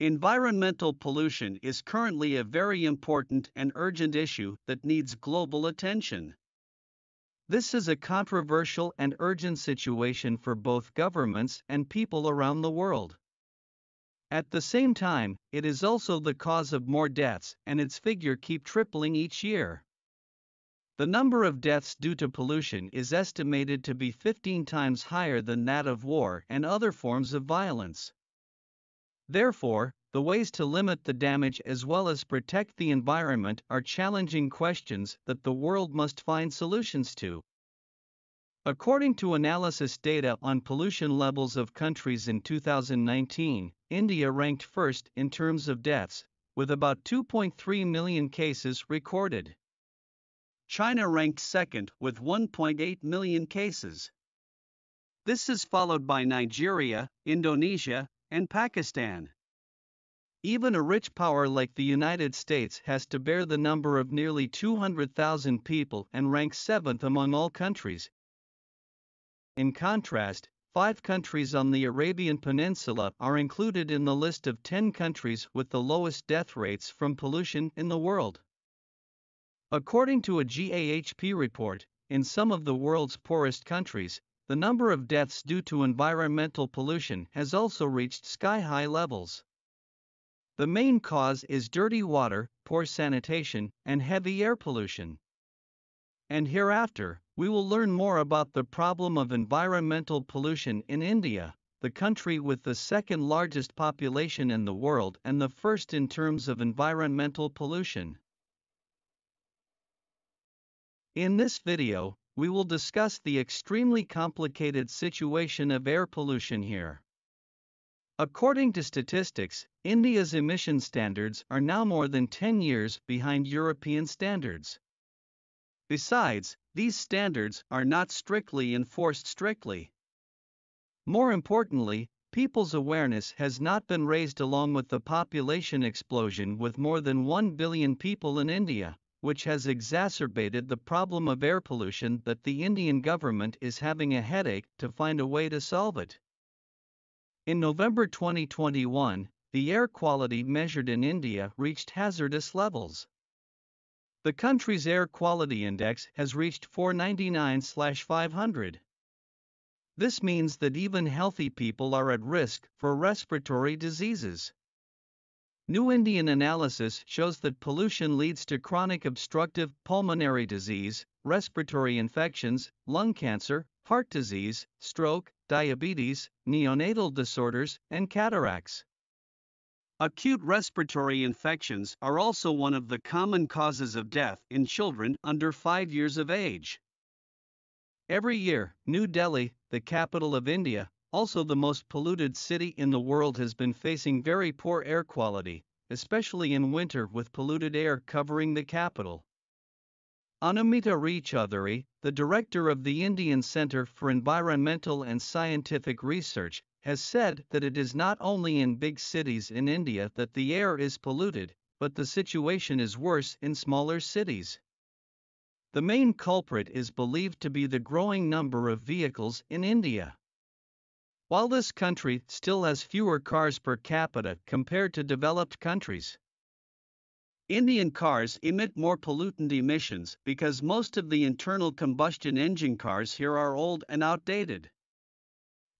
Environmental pollution is currently a very important and urgent issue that needs global attention. This is a controversial and urgent situation for both governments and people around the world. At the same time, it is also the cause of more deaths, and its figure keep tripling each year. The number of deaths due to pollution is estimated to be 15 times higher than that of war and other forms of violence. Therefore, the ways to limit the damage as well as protect the environment are challenging questions that the world must find solutions to. According to analysis data on pollution levels of countries in 2019, India ranked first in terms of deaths, with about 2.3 million cases recorded. China ranked second with 1.8 million cases. This is followed by Nigeria, Indonesia, and Pakistan. Even a rich power like the United States has to bear the number of nearly 200,000 people and ranks seventh among all countries, in contrast, five countries on the Arabian Peninsula are included in the list of 10 countries with the lowest death rates from pollution in the world. According to a GAHP report, in some of the world's poorest countries, the number of deaths due to environmental pollution has also reached sky high levels. The main cause is dirty water, poor sanitation, and heavy air pollution. And hereafter, we will learn more about the problem of environmental pollution in India, the country with the second largest population in the world and the first in terms of environmental pollution. In this video, we will discuss the extremely complicated situation of air pollution here. According to statistics, India's emission standards are now more than 10 years behind European standards. Besides, these standards are not strictly enforced strictly. More importantly, people's awareness has not been raised along with the population explosion with more than 1 billion people in India, which has exacerbated the problem of air pollution that the Indian government is having a headache to find a way to solve it. In November 2021, the air quality measured in India reached hazardous levels. The country's air quality index has reached 499 500. This means that even healthy people are at risk for respiratory diseases. New Indian analysis shows that pollution leads to chronic obstructive pulmonary disease, respiratory infections, lung cancer, heart disease, stroke, diabetes, neonatal disorders, and cataracts. Acute respiratory infections are also one of the common causes of death in children under 5 years of age. Every year, New Delhi, the capital of India, also the most polluted city in the world, has been facing very poor air quality, especially in winter with polluted air covering the capital. Anamita Ree the director of the Indian Centre for Environmental and Scientific Research, has said that it is not only in big cities in India that the air is polluted, but the situation is worse in smaller cities. The main culprit is believed to be the growing number of vehicles in India. While this country still has fewer cars per capita compared to developed countries, Indian cars emit more pollutant emissions because most of the internal combustion engine cars here are old and outdated.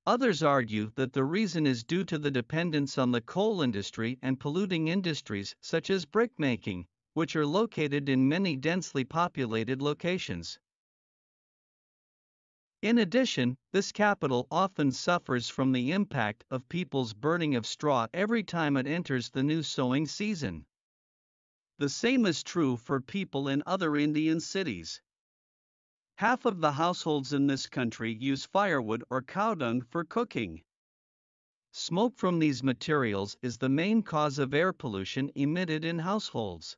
Others argue that the reason is due to the dependence on the coal industry and polluting industries such as brickmaking, which are located in many densely populated locations. In addition, this capital often suffers from the impact of people's burning of straw every time it enters the new sowing season. The same is true for people in other Indian cities. Half of the households in this country use firewood or cow dung for cooking. Smoke from these materials is the main cause of air pollution emitted in households.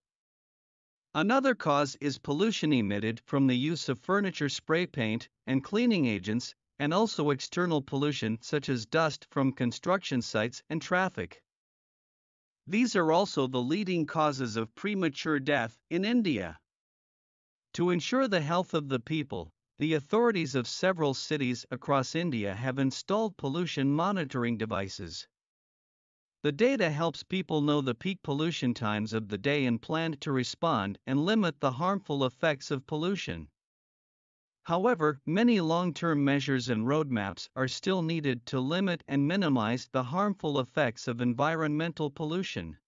Another cause is pollution emitted from the use of furniture spray paint and cleaning agents, and also external pollution such as dust from construction sites and traffic. These are also the leading causes of premature death in India. To ensure the health of the people, the authorities of several cities across India have installed pollution monitoring devices. The data helps people know the peak pollution times of the day and plan to respond and limit the harmful effects of pollution. However, many long term measures and roadmaps are still needed to limit and minimize the harmful effects of environmental pollution.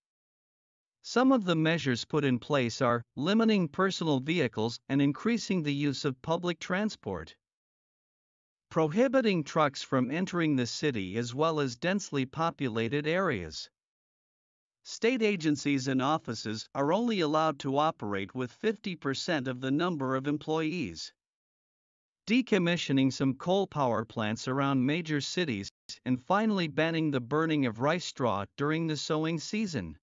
Some of the measures put in place are limiting personal vehicles and increasing the use of public transport, prohibiting trucks from entering the city as well as densely populated areas. State agencies and offices are only allowed to operate with 50% of the number of employees. Decommissioning some coal power plants around major cities, and finally banning the burning of rice straw during the sowing season.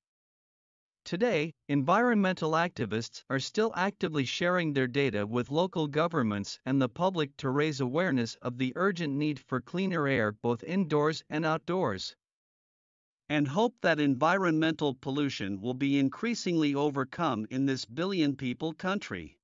Today, environmental activists are still actively sharing their data with local governments and the public to raise awareness of the urgent need for cleaner air both indoors and outdoors. And hope that environmental pollution will be increasingly overcome in this billion people country.